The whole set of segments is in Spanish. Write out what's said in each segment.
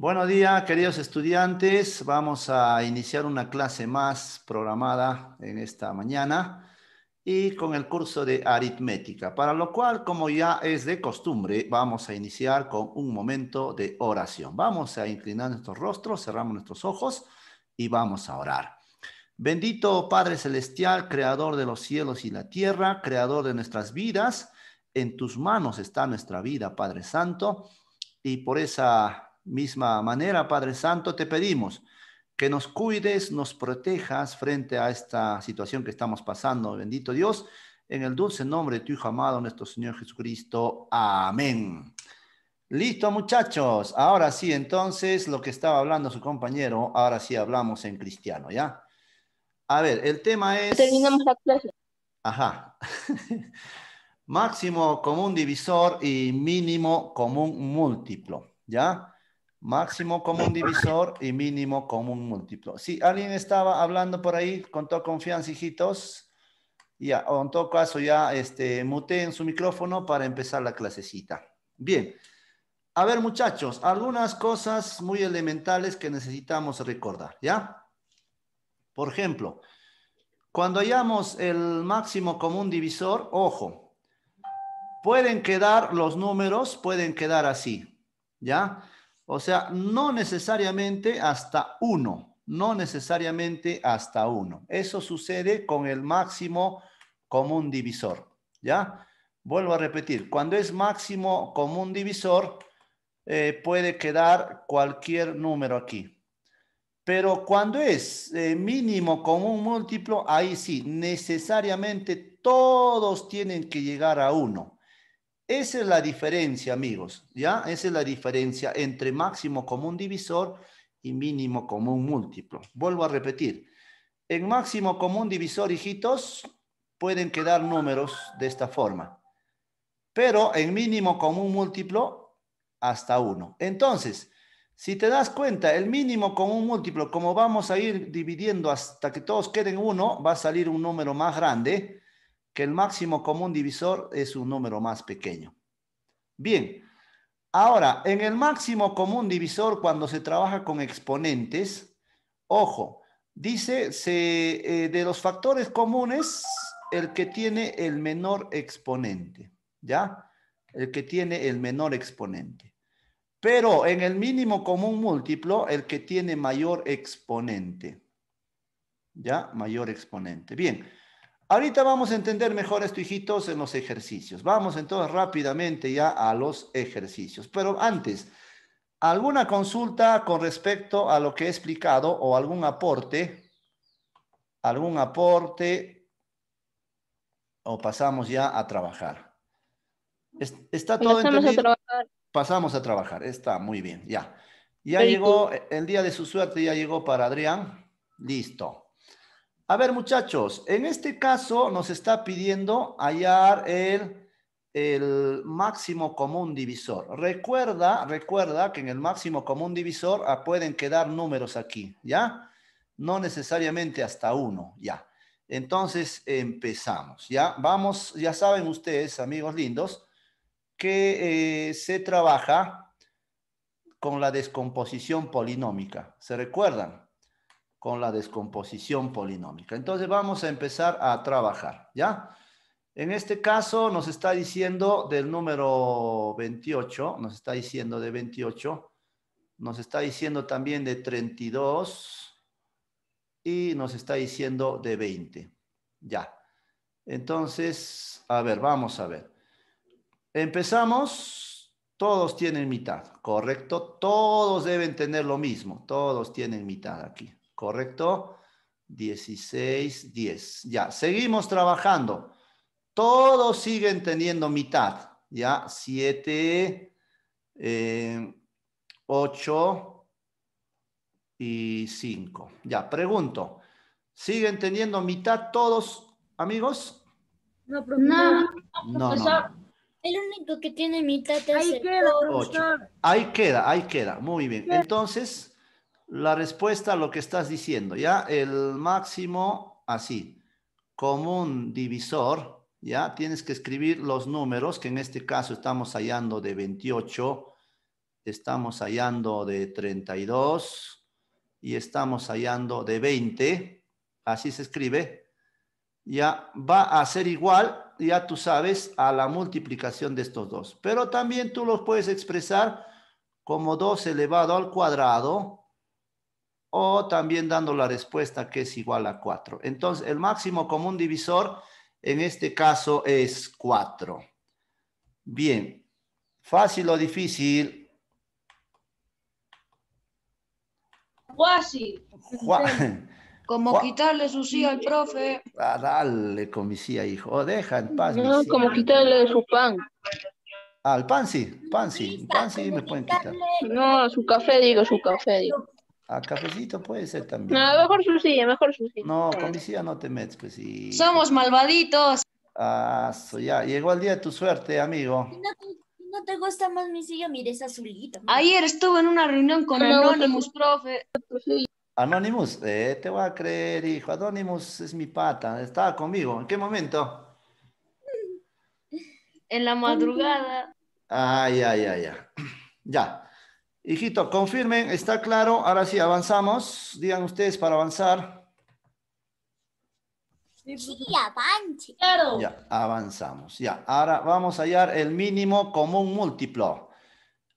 Buenos días, queridos estudiantes. Vamos a iniciar una clase más programada en esta mañana y con el curso de aritmética, para lo cual, como ya es de costumbre, vamos a iniciar con un momento de oración. Vamos a inclinar nuestros rostros, cerramos nuestros ojos y vamos a orar. Bendito Padre Celestial, Creador de los cielos y la tierra, Creador de nuestras vidas, en tus manos está nuestra vida, Padre Santo, y por esa misma manera, Padre Santo, te pedimos que nos cuides, nos protejas frente a esta situación que estamos pasando. Bendito Dios, en el dulce nombre de tu Hijo amado, nuestro Señor Jesucristo. Amén. Listo, muchachos. Ahora sí, entonces, lo que estaba hablando su compañero, ahora sí hablamos en cristiano, ¿ya? A ver, el tema es... Terminamos la clase. Ajá. Máximo común divisor y mínimo común múltiplo, ¿ya? Máximo común divisor y mínimo común múltiplo. Si alguien estaba hablando por ahí con toda confianza, hijitos, ya, o en todo caso ya este, muteen su micrófono para empezar la clasecita. Bien. A ver, muchachos, algunas cosas muy elementales que necesitamos recordar, ¿ya? Por ejemplo, cuando hayamos el máximo común divisor, ojo, pueden quedar los números, pueden quedar así, ¿ya? O sea, no necesariamente hasta uno, no necesariamente hasta uno. Eso sucede con el máximo común divisor, ¿ya? Vuelvo a repetir, cuando es máximo común divisor, eh, puede quedar cualquier número aquí. Pero cuando es eh, mínimo común múltiplo, ahí sí, necesariamente todos tienen que llegar a uno. Esa es la diferencia, amigos, ¿ya? Esa es la diferencia entre máximo común divisor y mínimo común múltiplo. Vuelvo a repetir. En máximo común divisor, hijitos, pueden quedar números de esta forma. Pero en mínimo común múltiplo, hasta uno. Entonces, si te das cuenta, el mínimo común múltiplo, como vamos a ir dividiendo hasta que todos queden uno, va a salir un número más grande que el máximo común divisor es un número más pequeño. Bien, ahora, en el máximo común divisor, cuando se trabaja con exponentes, ojo, dice se, eh, de los factores comunes, el que tiene el menor exponente, ¿ya? El que tiene el menor exponente. Pero en el mínimo común múltiplo, el que tiene mayor exponente. ¿Ya? Mayor exponente. Bien. Ahorita vamos a entender mejor esto, hijitos, en los ejercicios. Vamos entonces rápidamente ya a los ejercicios. Pero antes, ¿alguna consulta con respecto a lo que he explicado o algún aporte? ¿Algún aporte? ¿O pasamos ya a trabajar? ¿Está todo Pasamos a trabajar. Pasamos a trabajar. Está muy bien, ya. Ya llegó, el día de su suerte ya llegó para Adrián. Listo. A ver, muchachos, en este caso nos está pidiendo hallar el, máximo común divisor. Recuerda, recuerda que en el máximo común divisor ah, pueden quedar números aquí, ¿ya? No necesariamente hasta uno, ya. Entonces empezamos, ¿ya? Vamos, ya saben ustedes, amigos lindos, que eh, se trabaja con la descomposición polinómica. ¿Se recuerdan? Con la descomposición polinómica. Entonces vamos a empezar a trabajar, ¿ya? En este caso nos está diciendo del número 28, nos está diciendo de 28, nos está diciendo también de 32 y nos está diciendo de 20, ya. Entonces, a ver, vamos a ver. Empezamos, todos tienen mitad, ¿correcto? Todos deben tener lo mismo, todos tienen mitad aquí. ¿Correcto? 16, 10. Ya, seguimos trabajando. Todos siguen teniendo mitad, ¿ya? 7, 8 eh, y 5. Ya, pregunto. ¿Siguen teniendo mitad todos, amigos? No, No, no, no. El único que tiene mitad es ahí el queda, Ocho. Ahí queda, ahí queda. Muy bien. Entonces, la respuesta a lo que estás diciendo, ¿ya? El máximo, así, común divisor, ¿ya? Tienes que escribir los números, que en este caso estamos hallando de 28 estamos hallando de 32 y estamos hallando de 20, así se escribe, ya va a ser igual, ya tú sabes, a la multiplicación de estos dos. Pero también tú los puedes expresar como 2 elevado al cuadrado o también dando la respuesta que es igual a 4. Entonces, el máximo común divisor en este caso es 4. Bien, fácil o difícil. Fácil. Juan. Como quitarle su sí al profe. Ah, dale con mi silla, hijo. Oh, deja en paz. No, como quitarle su pan. Ah, el pan sí, pan sí, pan sí me pueden quitar. No, su café, digo, su café, digo. Ah, cafecito puede ser también. No, mejor su silla, mejor su silla. No, con mi silla no te metes, pues sí. Somos malvaditos. Ah, so, ya, llegó el día de tu suerte, amigo. Si no, te, no te gusta más mi silla, mire, es azulito. Ayer estuve en una reunión con Anonymous, profe. Anonymous, eh, te voy a creer, hijo. Anonymous es mi pata, estaba conmigo. ¿En qué momento? En la madrugada. Ay, ay, ay, ay. Ya. Hijito, confirmen, está claro. Ahora sí, avanzamos. Digan ustedes para avanzar. Sí, avance. Claro. Ya, avanzamos. Ya, ahora vamos a hallar el mínimo común múltiplo.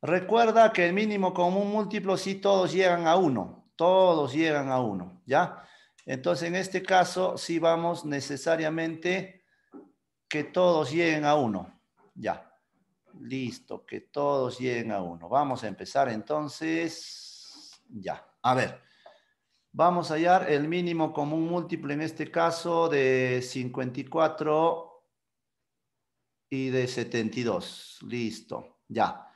Recuerda que el mínimo común múltiplo sí todos llegan a uno. Todos llegan a uno, ¿ya? Entonces, en este caso, sí vamos necesariamente que todos lleguen a uno. Ya. Listo, que todos lleguen a uno. Vamos a empezar entonces. Ya. A ver. Vamos a hallar el mínimo común múltiplo en este caso de 54 y de 72. Listo, ya.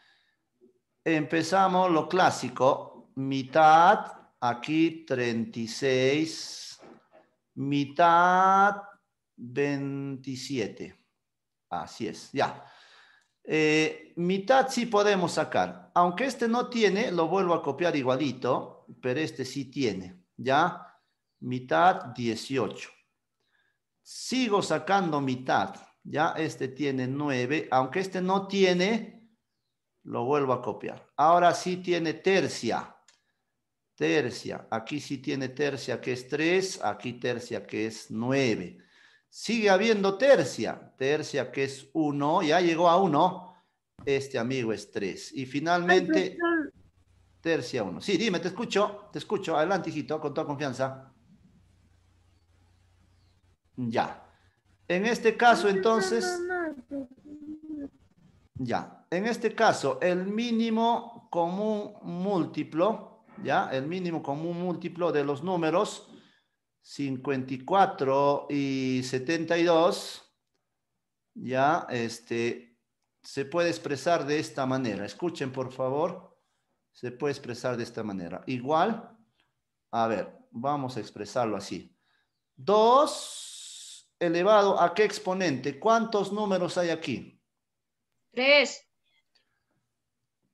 Empezamos lo clásico. Mitad, aquí 36. Mitad 27. Así es, ya. Eh, mitad sí podemos sacar. Aunque este no tiene, lo vuelvo a copiar igualito, pero este sí tiene. ¿Ya? Mitad 18. Sigo sacando mitad. Ya, este tiene 9. Aunque este no tiene, lo vuelvo a copiar. Ahora sí tiene tercia. Tercia. Aquí sí tiene tercia que es 3. Aquí tercia que es 9. Sigue habiendo tercia. Tercia que es 1. Ya llegó a 1. Este amigo es 3. Y finalmente... Tercia 1. Sí, dime, te escucho, te escucho. Adelante, hijito, con toda confianza. Ya. En este caso, entonces, ya. En este caso, el mínimo común múltiplo, ya, el mínimo común múltiplo de los números 54 y 72, ya, este, se puede expresar de esta manera. Escuchen, por favor se puede expresar de esta manera. Igual, a ver, vamos a expresarlo así. 2 elevado a qué exponente? ¿Cuántos números hay aquí? Tres.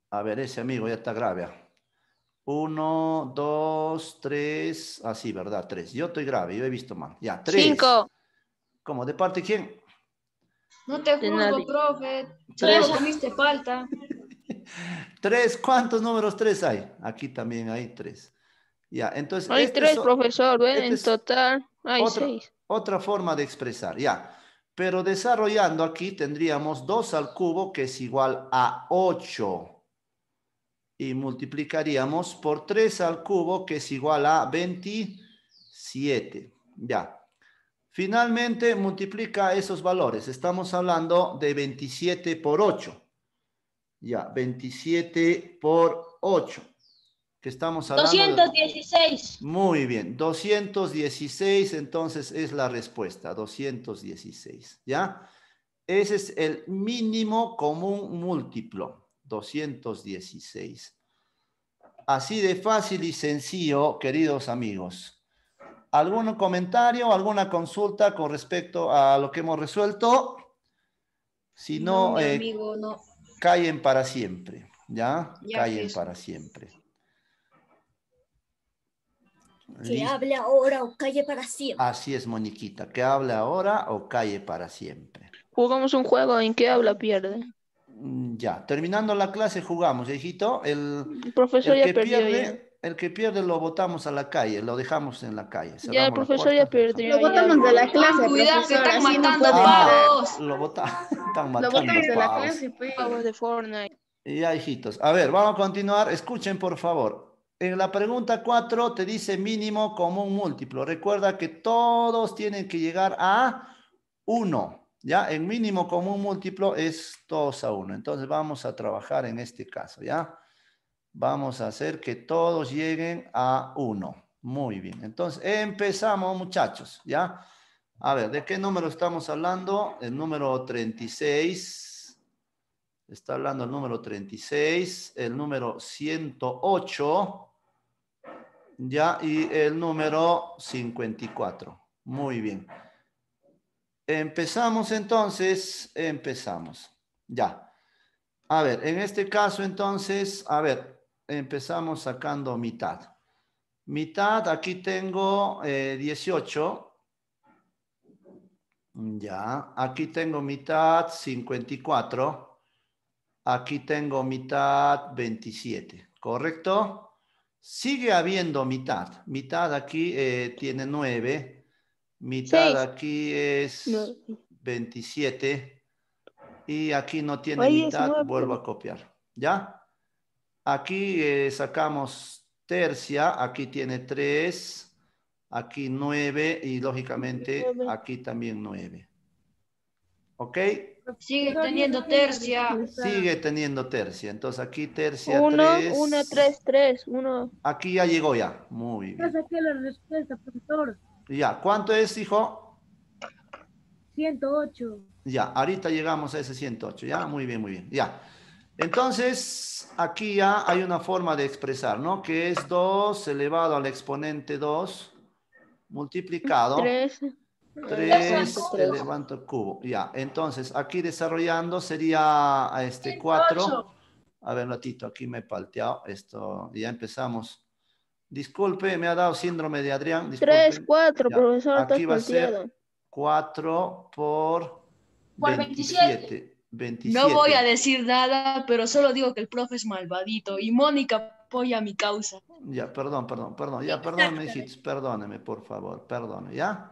A ver, ese amigo ya está grave. 1, 2, 3, así, ¿verdad? 3. Yo estoy grave, yo he visto mal. Ya, 3. Cinco. ¿Cómo? ¿De parte quién? No te juzgo, profe. Tres. Comiste falta. 3. ¿Cuántos números 3 hay? Aquí también hay 3. Ya, entonces. Hay este tres, so- profesor, ¿ven? este En es total hay otra- seis. Otra forma de expresar, ya. Pero desarrollando aquí tendríamos 2 al cubo que es igual a 8. Y multiplicaríamos por 3 al cubo que es igual a 27. Ya. Finalmente multiplica esos valores. Estamos hablando de 27 por 8. Ya, 27 por 8. Que estamos hablando de- 216. muy bien, 216 entonces es la respuesta, 216, ¿ya? Ese es el mínimo común múltiplo, 216. Así de fácil y sencillo, queridos amigos. ¿Algún comentario, alguna consulta con respecto a lo que hemos resuelto? Si no, mi eh, amigo, no. callen para siempre, ¿ya? Ya, callen para siempre. Que Listo. hable ahora o calle para siempre. Así es, Moniquita, que hable ahora o calle para siempre. Jugamos un juego en que habla pierde. Mm, Ya, terminando la clase jugamos, hijito. El, El profesor el ya que ya. pierde, el que pierde lo botamos a la calle, lo dejamos en la calle. Ya, el profesor ya perdió. Lo botamos de la clase, Cuidado que profesor, están matando Ah, pavos. Lo botamos de la clase, pues. Pavos de Fortnite. Ya, hijitos. A ver, vamos a continuar. Escuchen, por favor. En la pregunta 4 te dice mínimo común múltiplo. Recuerda que todos tienen que llegar a 1. ¿Ya? El mínimo común múltiplo es 2 a 1. Entonces vamos a trabajar en este caso, ¿ya? Vamos a hacer que todos lleguen a 1. Muy bien. Entonces empezamos, muchachos, ¿ya? A ver, ¿de qué número estamos hablando? El número 36. Está hablando el número 36, el número 108, ya, y el número 54. Muy bien. Empezamos entonces, empezamos. Ya. A ver, en este caso entonces, a ver, empezamos sacando mitad. Mitad, aquí tengo eh, 18. Ya, aquí tengo mitad 54. Aquí tengo mitad 27, ¿correcto? Sigue habiendo mitad. Mitad aquí eh, tiene 9. Mitad Seis. aquí es No. 27. Y aquí no tiene es mitad, vuelvo a copiar. ¿Ya? Aquí eh, sacamos tercia, aquí tiene 3, aquí 9 y lógicamente Nueve. aquí también 9. ¿Ok? Sigue teniendo tercia. Sigue teniendo tercia. Entonces aquí tercia 1, 3. 1, 3, 3, 1. Aquí ya llegó ya. Muy Ya bien. saqué la respuesta, profesor. Ya, ¿cuánto es, hijo? 108. Ya, ahorita llegamos a ese 108. Ya, muy bien, muy bien. Ya. Entonces, aquí ya hay una forma de expresar, ¿no? Que es 2 elevado al exponente 2 multiplicado 3. 3 elevado al cubo. Ya, entonces aquí desarrollando sería este 4. A ver, un ratito, aquí me he palteado esto. Ya empezamos. Disculpe, me ha dado síndrome de Adrián. 3, disculpe. 4, Ya, profesor, aquí va a ser. 4 por Por 27. 27. No voy a decir nada, pero solo digo que el profe es malvadito y Mónica apoya mi causa. Ya, perdón, perdón, perdón. Ya, perdóneme, hijitos. Perdóneme, por favor. Perdone, ¿ya?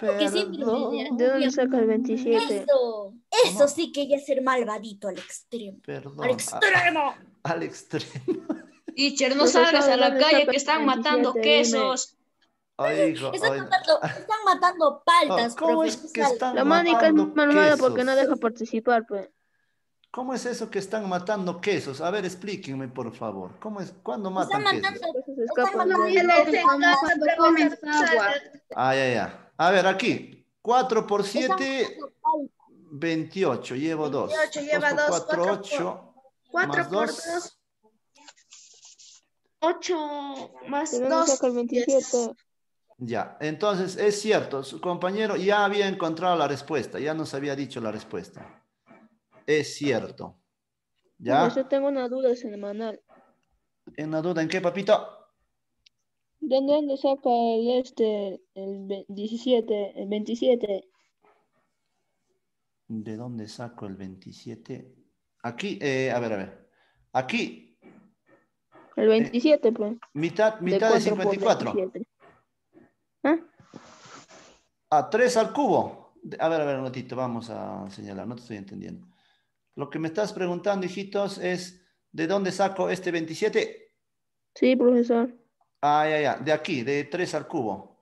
Perdón. ¿De dónde saca el 27? Eso, eso sí que ya es ser malvadito al extremo. Perdón. Al a- extremo. al extremo. Teacher, no Profesor, salgas a la ¿dónde calle que están matando 27? Dime. quesos. Ay, hijo, Están ay, matando, están matando paltas, ¿Cómo es que están La Mónica es matando malvada porque no quesos? deja participar, pues. ¿Cómo es eso que están matando quesos? A ver, explíquenme, por favor. ¿Cómo es? ¿Cuándo Están matan quesos? matando, se están escapan matando comes agua. Ah, ya, ya. A ver, aquí. 4 por están 7, matando paltas. 28. Llevo 2. 28, lleva dos, 4, cuatro 8. 4 Más por 2. 2. 8 más ¿De dónde 2. saca el 27? Ya, entonces es cierto, su compañero ya había encontrado la respuesta, ya nos había dicho la respuesta. Es cierto. ¿Ya? Yo tengo una duda semanal. ¿En la duda en qué, papito? ¿De dónde saca el este, el ve- 17, el 27? ¿De dónde saco el 27? Aquí, eh, a ver, a ver. Aquí, El 27, pues. mitad, mitad de 4 por 54. 27. ¿Ah? A 3 al cubo. De- A ver, a ver, un ratito, vamos a señalar, no te estoy entendiendo. Lo que me estás preguntando, hijitos, es ¿de dónde saco este 27? Sí, profesor. Ah, ya, ya, de aquí, de 3 al cubo.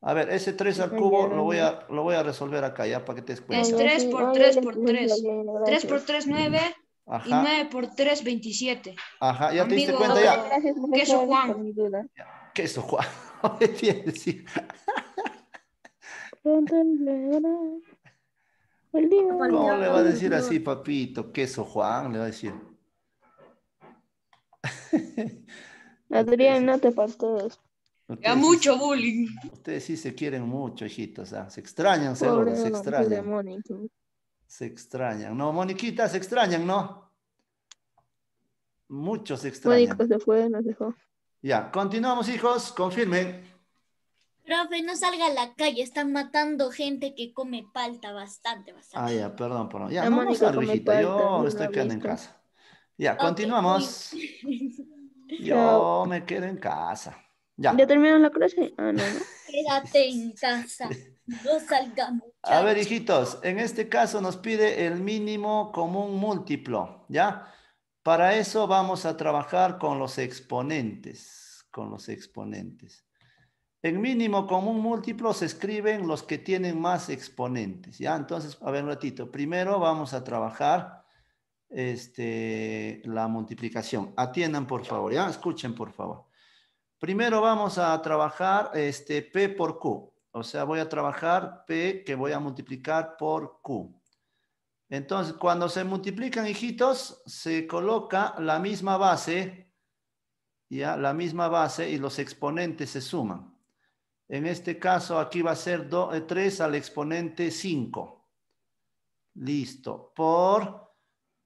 A ver, ese 3 al cubo lo voy a, lo voy a resolver acá, ya, para que te des Es cuenta. Ah, tres sí. por Ah, tres ya por le tres. entendí, ya, 3 gracias. por 3, 9. Y Ajá, 9 por 3, 27. ajá, ¿ya te diste Amigo, cuenta ya? Gracias, Queso Juan. por mi duda. ¿Qué es eso, Juan? ¿Qué tienes? Sí. ¿Cómo le va a decir así, papito? Queso Juan, le va a decir. Adrián, no te faltes. Ya mucho bullying. Ustedes sí se quieren mucho, hijitos. ¿ah? Se extrañan, seguro, se extrañan. Se extrañan. No, Moniquita, se extrañan, ¿no? Muchos se extrañan. Mónica se fue, nos dejó. Ya, continuamos, hijos. Confirmen. Profe, no salga a la calle, están matando gente que come palta bastante, Ah, bastante. ya, perdón, perdón. Ya, no, salgo, come hijita. palta, Yo no estoy quedando en casa. Ya, continuamos. Yo me quedo en casa. Ya. ¿Ya terminaron la clase? Ah, no, no. Quédate en casa, no salgamos. A ver, hijitos, en este caso nos pide el mínimo común múltiplo, ¿ya? Para eso vamos a trabajar con los exponentes, con los exponentes. En mínimo común múltiplo se escriben los que tienen más exponentes, ¿ya? Entonces, a ver un ratito. Primero vamos a trabajar este, la multiplicación. Atiendan, por favor, ¿ya? Escuchen, por favor. Primero vamos a trabajar este, P por Q. O sea, voy a trabajar P que voy a multiplicar por Q. Entonces, cuando se multiplican, hijitos, se coloca la misma base, ya, la misma base y los exponentes se suman. En este caso, aquí va a ser 3 eh, al exponente 5. Listo. Por,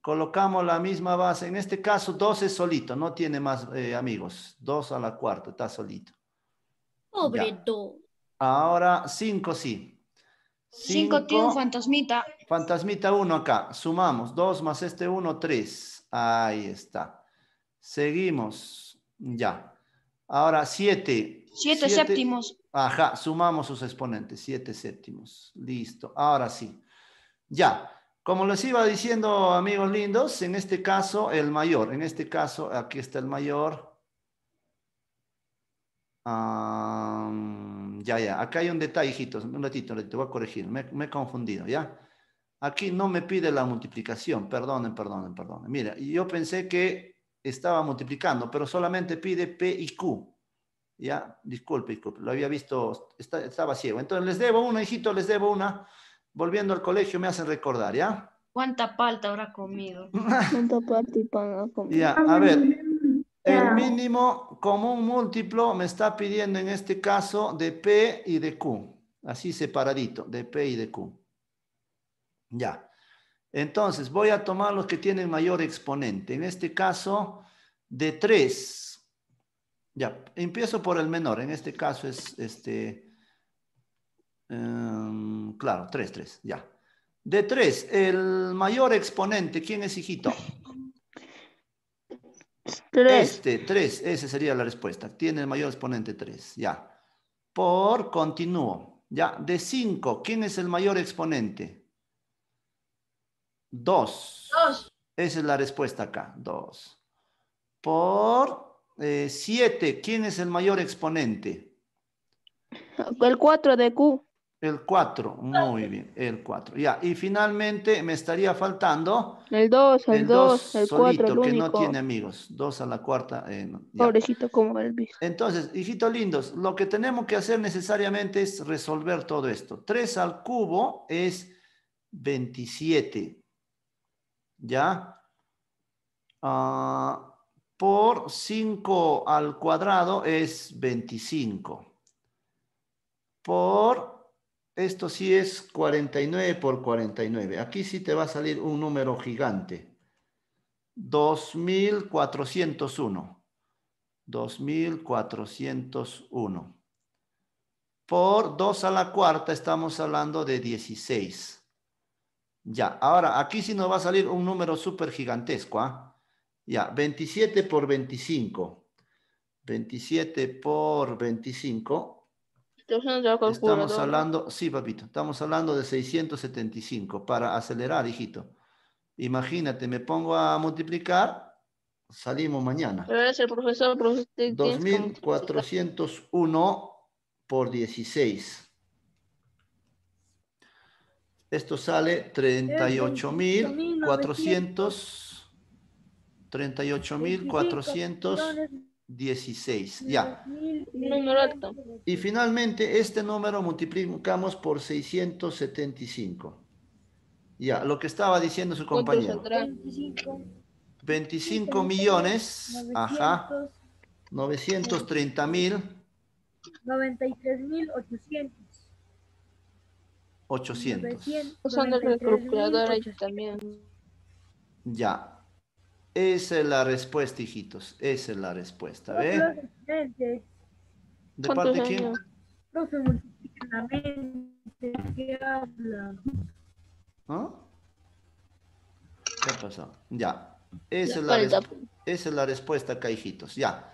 colocamos la misma base. En este caso, 2 es solito, no tiene más eh, amigos. 2 a la cuarta, está solito. Pobre 2. Ahora 5 sí. 5 tiene un Cinco, fantasmita. Fantasmita 1 acá. Sumamos 2 más este 1, 3. Ahí está. Seguimos. Ya. Ahora 7. 7 séptimos. Ajá, sumamos sus exponentes. 7 séptimos. Listo. Ahora sí. Ya. Como les iba diciendo, amigos lindos, en este caso el mayor. En este caso, aquí está el mayor. Ah, ya, ya. Acá hay un detalle, hijitos. Un ratito, ratito, voy a corregir. Me, me he confundido, ¿ya? Aquí no me pide la multiplicación. Perdonen, perdonen, perdonen. Mira, yo pensé que estaba multiplicando, pero solamente pide P y Q. Ya, disculpe, disculpe. Lo había visto, está- estaba ciego. Entonces, les debo una, hijito, les debo una. Volviendo al colegio me hacen recordar, ¿ya? ¿Cuánta palta habrá comido? ¿Cuánta parte y pan ha comido? Ya, a ver. El mínimo común múltiplo me está pidiendo en este caso de P y de Q. Así separadito, de P y de Q. Ya. Entonces, voy a tomar los que tienen mayor exponente. En este caso, de 3. Ya, empiezo por el menor. En este caso es, este, em, claro, 3, 3, ya. De 3, el mayor exponente, ¿quién es hijito? Tres. Este, 3, esa sería la respuesta. Tiene el mayor exponente 3, ya. Por continúo, ya. De 5, ¿quién es el mayor exponente? 2. Dos. Esa es la respuesta acá, 2. Por 7, ¿quién es el mayor exponente? El 4 de Q. El 4, muy bien, el 4. Ya, y finalmente me estaría faltando El 2, el el 2, 2 el 4, solito, el que no único. tiene amigos. 2 a la cuarta. eh, no. Pobrecito como Elvis. Entonces, hijitos lindos, lo que tenemos que hacer necesariamente es resolver todo esto. 3 al cubo es 27. ¿Ya? Ah, por 5 al cuadrado es 25. Por, esto sí es 49 por 49. Aquí sí te va a salir un número gigante. 2401. 2401. Por 2 a la cuarta estamos hablando de 16. Ya, ahora aquí sí nos va a salir un número súper gigantesco. ¿ah? Ya, 27 por 25. 27 por 25. Estamos hablando, sí, papito, estamos hablando de 675 para acelerar, hijito. Imagínate, me pongo a multiplicar, salimos mañana. El profesor, profesor. tienes que multiplicar. 2401 por 16. Esto sale 38.400. 38.416. Ya. Número alto. Y finalmente este número multiplicamos por 675. Ya, lo que estaba diciendo su ¿Cuánto compañero. saldrá? 25 millones, ajá, 930 mil 93.800. 800. Usando la calculadora yo también. Ya. Esa es la respuesta, hijitos. Esa es la respuesta, ¿ve? ¿De ¿Cuántos parte de quién? años? Profe, multiplica la mente. ¿Qué habla? ¿Ah? ¿Qué pasó? Ya. Esa, es la, esa es la respuesta acá, hijitos. Ya.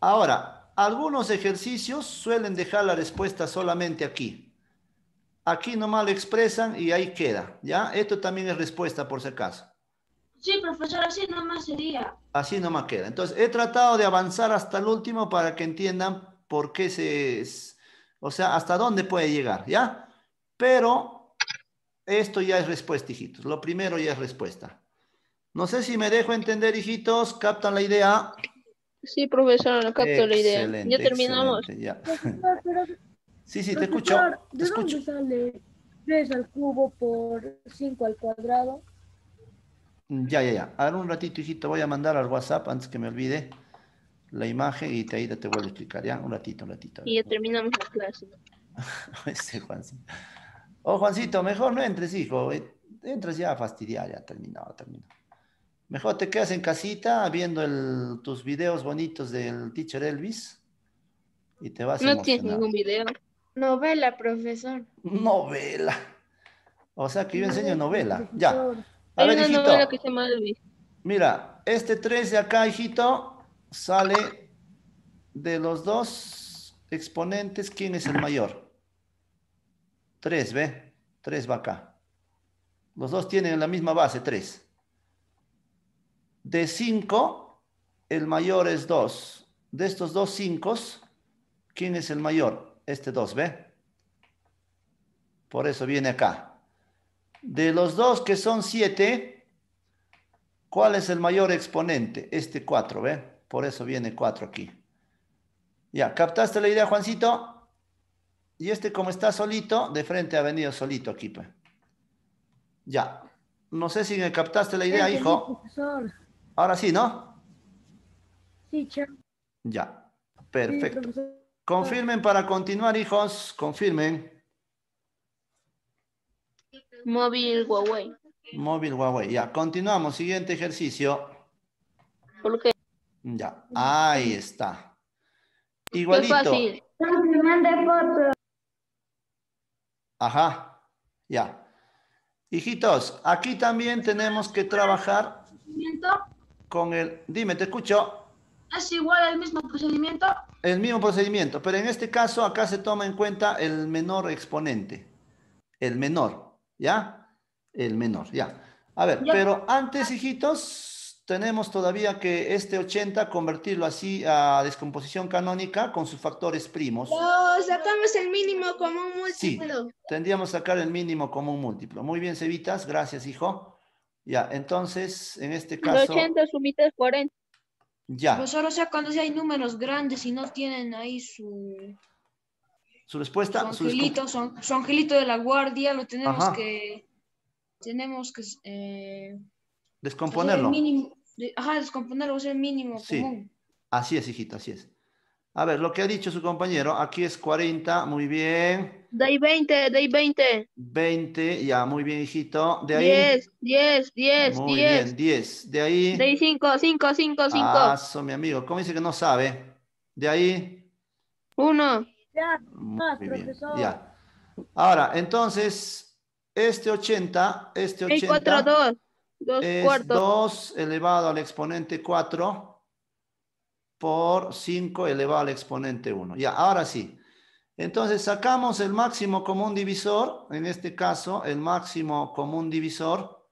Ahora, algunos ejercicios suelen dejar la respuesta solamente aquí. Aquí nomás lo expresan y ahí queda. ¿Ya? Esto también es respuesta por si acaso. Sí, profesor, así nomás sería. Así nomás queda. Entonces, he tratado de avanzar hasta el último para que entiendan por qué se... es- O sea, hasta dónde puede llegar, ¿ya? Pero esto ya es respuesta, hijitos. Lo primero ya es respuesta. No sé si me dejo entender, hijitos. ¿Captan la idea? Sí, profesor, no capto la idea. Ya terminamos. excelente, ya. Profesor, pero, Sí, sí, te escucho. Te ¿de escucho. dónde sale 3 al cubo por 5 al cuadrado? Ya, ya, ya. Ahora un ratito, hijito, voy a mandar al WhatsApp antes que me olvide la imagen y te, ahí te vuelvo a explicar, ¿ya? Un ratito, un ratito. Y ya terminamos la clase. Ese Juancito. Oh, Juancito, mejor no entres, hijo. Eh, Entras ya a fastidiar, ya terminado, terminado. Mejor te quedas en casita viendo el- tus videos bonitos del teacher Elvis y te vas a No tienes ningún video. Novela, profesor. Novela. O sea que yo enseño novela. Ya. A Hay ver, una hijito. novela que se llama. Mira, este 3 de acá, hijito, sale de los dos exponentes, ¿quién es el mayor? 3, ¿ve? 3 va acá. Los dos tienen la misma base, 3. De 5, el mayor es 2. De estos dos 5, ¿quién es el mayor? Este 2, ¿ve? Por eso viene acá. De los dos que son 7, ¿Cuál es el mayor exponente? Este 4, ¿ve? Por eso viene 4 aquí. Ya, ¿captaste la idea, Juancito? Y este como está solito, de frente ha venido solito aquí, pues. Ya. No sé si me captaste la idea, hijo. Ahora sí, ¿no? Sí, chao. Ya. Perfecto. Confirmen para continuar, hijos. Confirmen. Móvil Huawei. Móvil Huawei. Ya, continuamos. Siguiente ejercicio. ¿Por qué? Ya, ahí está. Qué Igualito. fácil. Ajá, ya. Hijitos, aquí también tenemos que trabajar procedimiento con el, dime, te escucho, es igual al mismo procedimiento. el mismo procedimiento, pero en este caso acá se toma en cuenta el menor exponente, el menor, ¿ya? El menor, ya. A ver, Ya. pero antes, hijitos, tenemos todavía que este 80 convertirlo así a descomposición canónica con sus factores primos. No, sacamos el mínimo común Sí. múltiplo. Tendríamos que sacar el mínimo común múltiplo. Muy bien, Cevitas, gracias, hijo. Ya, entonces, en este El caso, 80 sumita es 40. ya, Profesor, o sea, cuando hay números grandes y no tienen ahí su, su respuesta, su angelito, su, su angelito de la guardia, lo tenemos Ajá. que, tenemos que eh, descomponerlo. mínimo, de- ajá, descomponerlo, es el mínimo Sí. común. Así es, hijito, así es. A ver, lo que ha dicho su compañero, aquí es 40, muy bien. De ahí 20, de ahí 20. 20, ya, muy bien, hijito. De ahí, 10, 10, 10, muy 10. bien, 10. De ahí, De ahí 5, 5, 5, 5. ah, so, mi amigo, ¿cómo dice que no sabe? De ahí, 1. Ya, muy bien, profesor. ya. Ahora, entonces, este 80, este 80. 4, 2. 2 es cuartos. 2 elevado al exponente 4 por 5 elevado al exponente 1. Ya, ahora sí. Entonces sacamos el máximo común divisor, en este caso el máximo común divisor,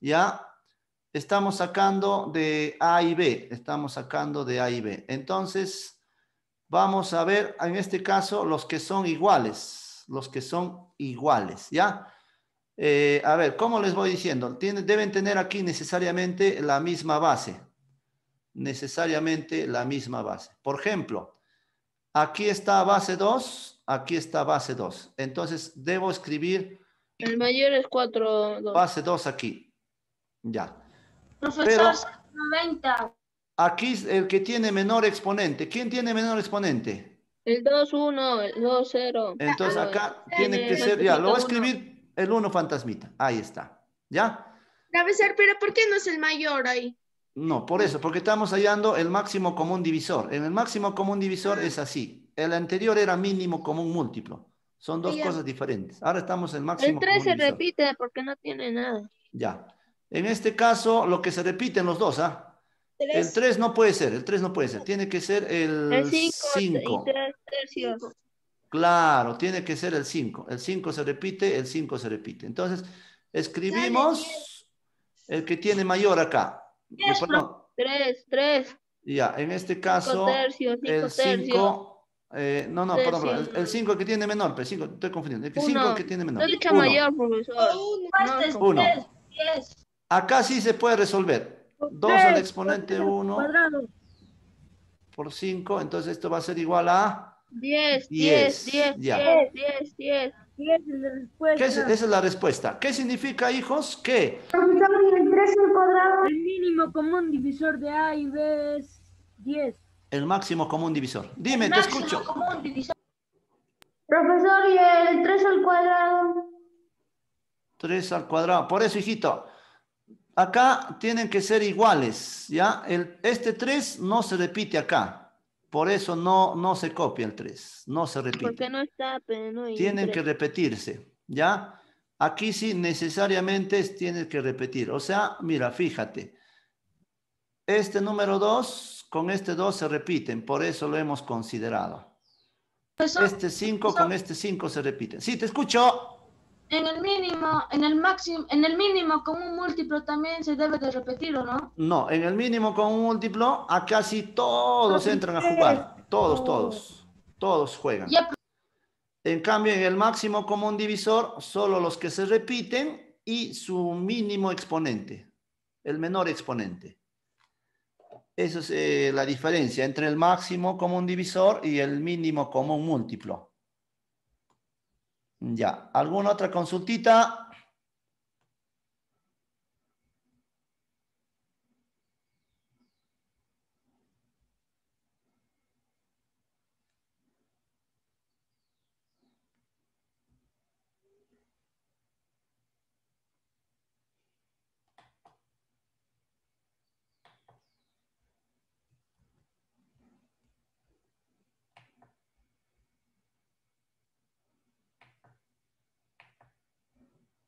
ya estamos sacando de A y B, estamos sacando de A y B. Entonces vamos a ver en este caso los que son iguales, los que son iguales, ¿ya? Eh, a ver, ¿cómo les voy diciendo? Tiene- deben tener aquí necesariamente la misma base. Necesariamente la misma base. Por ejemplo, aquí está base 2, aquí está base 2. Entonces, debo escribir El mayor es 4, 2. base 2 aquí. Ya. Profesor, Pero- 90. Aquí es el que tiene menor exponente. ¿Quién tiene menor exponente? El 2, 1, el 2, 0. Entonces acá tiene que ser, ya, lo voy a escribir el 1 fantasmita. Ahí está. ¿Ya? Profesor, pero ¿por qué no es el mayor ahí? No, por eso, porque estamos hallando el máximo común divisor. En el máximo común divisor es así. el anterior era mínimo común múltiplo. Son dos Ya. cosas diferentes. Ahora estamos en máximo El 3 común se divisor. repite porque no tiene nada. Ya. En este caso, lo que se repiten los dos, ¿ah? El 3 no puede ser, el 3 no puede ser. Tiene que ser el El 5 5. y 3 tercios. Claro, tiene que ser el 5. El 5 se repite, el 5 se repite. Entonces, escribimos el que tiene mayor acá. Diez, Perdón, 3, 3, Ya, en este 5 caso, tercios, 5 el tercios. 5, no, no, perdón, perdón, el 5 que tiene menor, pero 5, estoy confundiendo. El 5 Uno. que tiene menor. No he dicho Uno. mayor, profesor. No, Este es Uno. diez, diez. Acá sí se puede resolver. 2 Tres al exponente al 1 Cuadrado. por 5, entonces esto va a ser igual a... 10, Diez, 10, 10, ya. 10, 10, 10. Y esa es la respuesta. ¿Qué es- esa es la respuesta. ¿Qué significa, hijos? Que El mínimo común divisor de A y B es 10. el máximo común divisor. Dime, te Máximo escucho. común divisor. Profesor, y el 3 al cuadrado. 3 al cuadrado. Por eso, hijito, acá tienen que ser iguales, ¿ya? El, este 3 no se repite acá. Por eso no, no se copia el 3, no se repite. Porque no está, pero no hay Tienen que repetirse, ¿ya? Aquí sí necesariamente es- tiene que repetir. O sea, mira, fíjate. Este número 2 con este 2 se repiten, por eso lo hemos considerado. Profesor, Este 5 con este 5 se repiten. Sí, te escucho. En el mínimo, en el máximo, en el mínimo común múltiplo también se debe de repetir, ¿o no? No, en el mínimo con un múltiplo, sí todos entran a jugar. Todos, todos. Todos juegan. En cambio, en el máximo común divisor, solo los que se repiten y su mínimo exponente, el menor exponente. Esa es eh, la diferencia entre el máximo común divisor y el mínimo común múltiplo. Ya, ¿alguna otra consultita?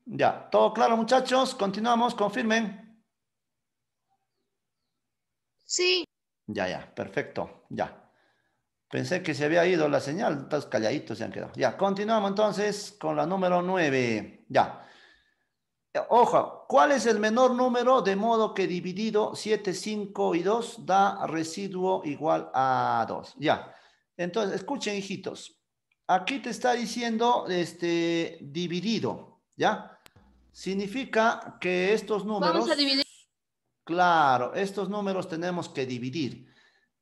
Ya, ¿todo claro muchachos? Continuamos, confirmen. sí. Ya, ya, perfecto, ya. Pensé que se había ido la señal, estás calladitos se han quedado. Ya, continuamos entonces con la número 9. Ya. Ojo, ¿cuál es el menor número de modo que dividido 7, 5 y 2 da residuo igual a 2? Ya. Entonces, escuchen, hijitos. Aquí te está diciendo este dividido, ¿ya? Significa que estos números... Vamos a dividir. Claro, estos números tenemos que dividir.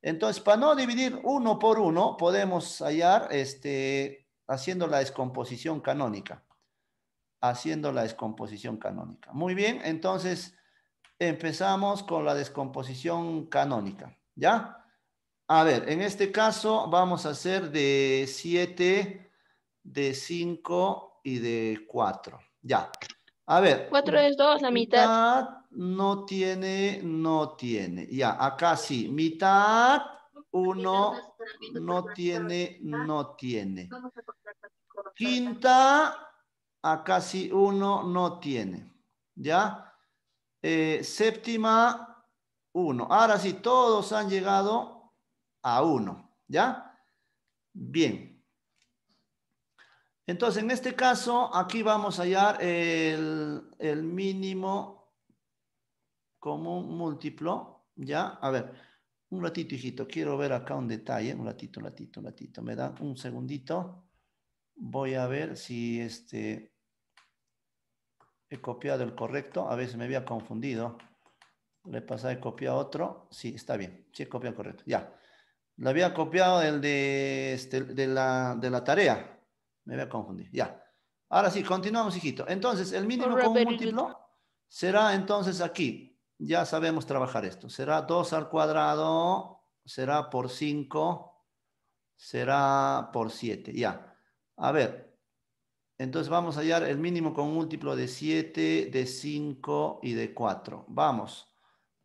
Entonces, para no dividir uno por uno, podemos hallar este, haciendo la descomposición canónica. Haciendo la descomposición canónica. Muy bien, entonces empezamos con la descomposición canónica. ¿Ya? A ver, en este caso vamos a hacer de 7, de 5 y de 4. Ya. A ver. 4 es 2, la mitad. Mitad no tiene, no tiene. Ya, acá sí. Mitad, uno, no tiene, no tiene. Quinta, acá sí, uno, no tiene. ¿Ya? Eh, séptima, uno. Ahora sí, todos han llegado a uno. ¿Ya? Bien. Entonces, en este caso, aquí vamos a hallar el, el mínimo común múltiplo, ¿ya? A ver, un ratito, hijito, quiero ver acá un detalle, un ratito, un ratito, un ratito, me dan un segundito. Voy a ver si este he copiado el correcto, a veces me había confundido. Le pasé he copiado otro, sí, está bien, sí he copiado el correcto, ya. Le había copiado el este, de, la, de la tarea, me había confundido, ya. Ahora sí, continuamos, hijito. Entonces, el mínimo repetir. múltiplo será entonces aquí. Ya sabemos trabajar esto. Será 2 al cuadrado, será por 5, será por 7. Ya. A ver. Entonces vamos a hallar el mínimo con múltiplo de 7, de 5 y de 4. Vamos.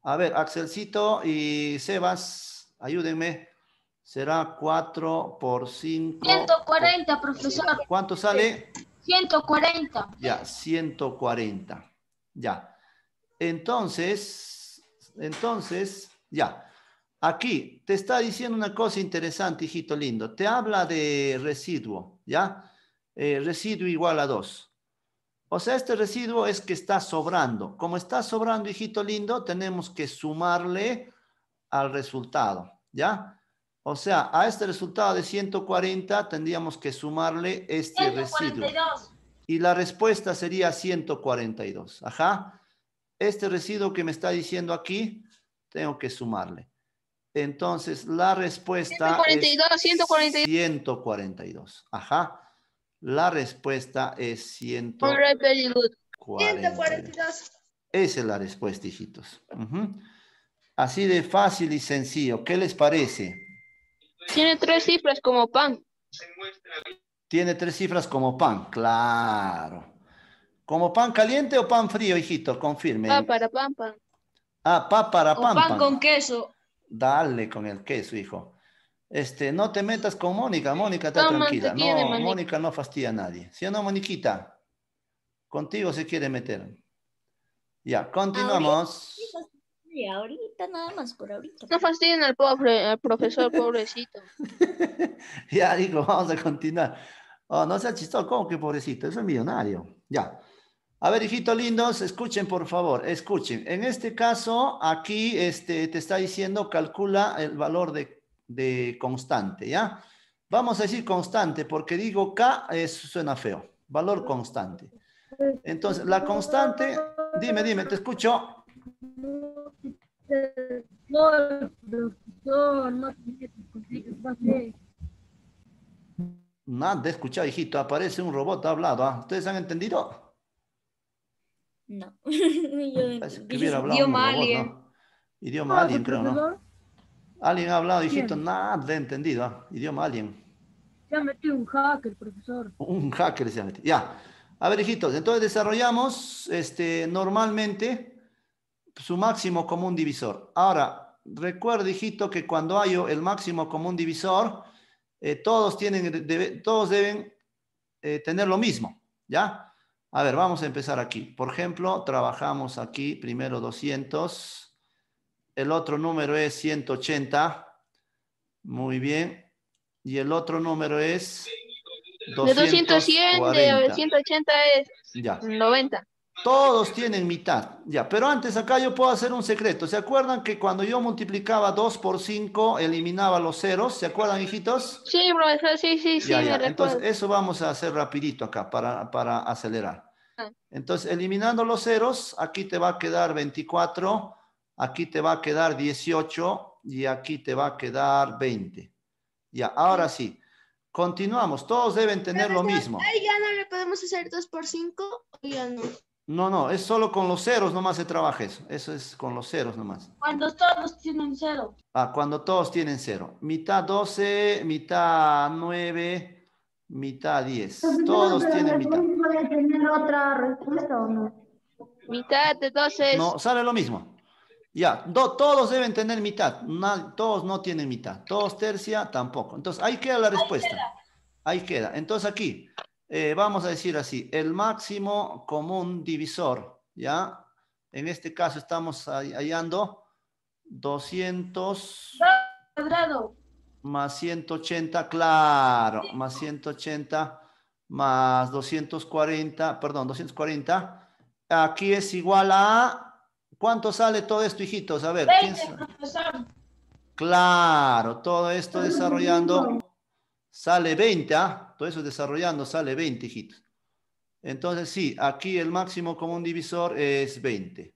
A ver, Axelcito y Sebas, ayúdenme. Será 4 por 5. 140, profesor. ¿Cuánto sale? 140. Ya, 140. Ya. Entonces, entonces, ya. Aquí te está diciendo una cosa interesante, hijito lindo. Te habla de residuo, ¿ya? Eh, residuo igual a 2. O sea, este residuo es que está sobrando. Como está sobrando, hijito lindo, tenemos que sumarle al resultado, ¿ya? O sea, a este resultado de 140 tendríamos que sumarle este residuo. 142. Y la respuesta sería 142. Ajá. Este residuo que me está diciendo aquí, tengo que sumarle. Entonces, la respuesta 142, es 142. 142. Ajá. La respuesta es 142. 142. Esa es la respuesta, hijitos. Ujú. Así de fácil y sencillo. ¿Qué les parece? Tiene tres cifras como pan. Tiene tres cifras como pan. Claro. ¿Como pan caliente o pan frío, hijito? Confirme. Pa para pan, pan. Ah, pa para O pan. pan pan. con queso. Dale con el queso, hijo. Este, no te metas con Mónica, Mónica, está No, tranquila. No. Mónica no fastidia a nadie. ¿Sí o no, Moniquita? Contigo se quiere meter. Ya, continuamos. Ahorita nada más por ahorita. No fastidien al pobre, al profesor, pobrecito. Ya, digo, vamos a continuar. Oh, no sea chistoso, ¿cómo que pobrecito? Eso es millonario. Ya. A ver, hijitos lindos, escuchen por favor, escuchen. En este caso, aquí este, te está diciendo, calcula el valor de, de constante, ¿ya? Vamos a decir constante, porque digo K, es, suena feo. Valor constante. Entonces, la constante, dime, dime, te escucho. Profesor, profesor, no tiene que conseguir base. Nada de escuchar, hijito, aparece un robot hablado. ¿ah? ¿Ustedes han entendido? No. Yo que hubiera hablado Idioma robot, alien. ¿no? Idioma alien, creo, ¿no? Alguien ha hablado, hijito, nada de entendido. ¿ah? Idioma alien. Se ha metido un hacker, profesor. Un hacker se ha metido. Ya. A ver, hijitos, entonces desarrollamos este, normalmente su máximo común divisor. Ahora, recuerda, hijito, que cuando hay el máximo común divisor, eh, todos, tienen, debe- todos deben eh, tener lo mismo, ¿ya? A ver, vamos a empezar aquí. Por ejemplo, trabajamos aquí primero 200. El otro número es 180. Muy bien. Y el otro número es De 200, 100, de 240. 180 es Ya. 90. Todos tienen mitad. Ya, pero antes acá yo puedo hacer un secreto. ¿Se acuerdan que cuando yo multiplicaba 2 por 5, eliminaba los ceros? ¿Se acuerdan, hijitos? Sí, profesor, sí, sí, sí, ya, me recuerdo. Entonces, eso vamos a hacer rapidito acá para, para acelerar. Ah. Entonces, eliminando los ceros, aquí te va a quedar 24, aquí te va a quedar 18 y aquí te va a quedar 20. Ya, ahora sí. Continuamos. Todos deben tener lo mismo. Ahí ya no le podemos hacer 2 por 5 o ya no. No, no, es solo con los ceros nomás se trabaja eso. Eso es con los ceros nomás. Cuando todos tienen cero. Ah, cuando todos tienen cero. Mitad 12, mitad 9, mitad 10. Todos tienen mitad. ¿Puede tener otra respuesta o no? Mitad de 12 es No, sale lo mismo. Ya, do- todos deben tener mitad. Na- todos no tienen mitad. Todos tercia, tampoco. Entonces, ahí queda la respuesta. Ahí queda. Entonces, aquí, eh, vamos a decir así, el máximo común divisor, ¿ya? En este caso estamos hall- hallando 200 Cuadrado. más 180, claro, más 180 más 240, perdón, 240. Aquí es igual a, ¿cuánto sale todo esto, hijitos? A ver, ¿quién 20, sa- profesor. Claro, todo esto desarrollando sale 20, ¿ah? Todo eso desarrollando sale 20, hijitos. Entonces, sí, aquí el máximo común divisor es 20.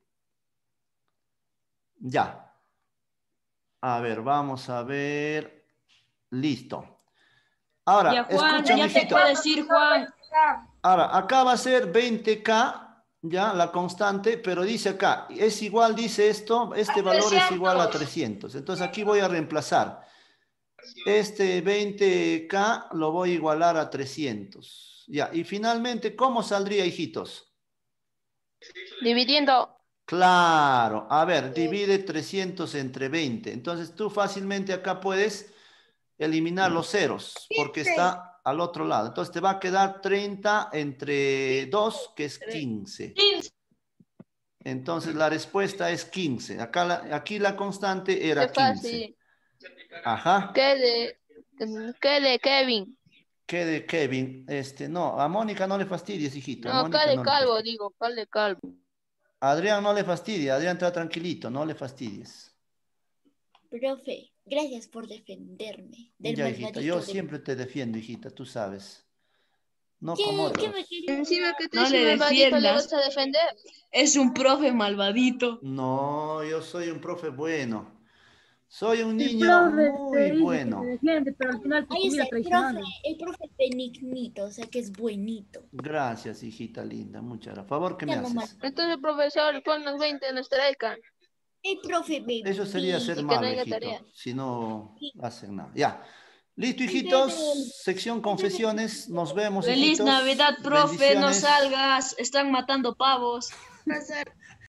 Ya. A ver, vamos a ver. Listo. Ahora, Ya, Juan, escucha, ya te mijito. puedes ir, Juan. Ahora, acá va a ser 20K, ya, la constante, pero dice acá, es igual, dice esto, este valor es igual a 300. Entonces aquí voy a reemplazar. Este 20K lo voy a igualar a 300. Ya, y finalmente, ¿cómo saldría, hijitos? Dividiendo. Claro, a ver, divide 300 entre 20. Entonces tú fácilmente acá puedes eliminar los ceros, porque está al otro lado. Entonces te va a quedar 30 entre 2, que es 15. 15. Entonces la respuesta es 15. Acá la- aquí la constante era Qué 15. Ajá. ¿Qué de, qué de Kevin? ¿Qué de Kevin? Este, no, a Mónica no le fastidies, hijito. No, acá de no Calvo, fastidies. digo, acá de Calvo. Adrián no le fastidia, Adrián está tranquilito, no le fastidies. Profe, gracias por defenderme del Ya, hijita, malvadito yo de- siempre te defiendo, hijita, tú sabes. No ¿Qué- como qué otros. me quería- Encima que te No dice le malvadito, le defiendas. vas a defender. Es un profe malvadito. No, yo soy un profe bueno. Soy un niño muy bueno. pero al final Ahí está el profe, el profe benignito, o sea que es buenito. Gracias, hijita linda, muchas gracias. Favor, ¿qué me haces? Entonces, profesor, ponnos 20 en nuestra beca. El profe baby. Eso sería ser malo, hijito, tarea. si no hacen nada. Ya. Listo, hijitos. Sección confesiones. Nos vemos. Feliz hijitos. Navidad, profe. No salgas. Están matando pavos.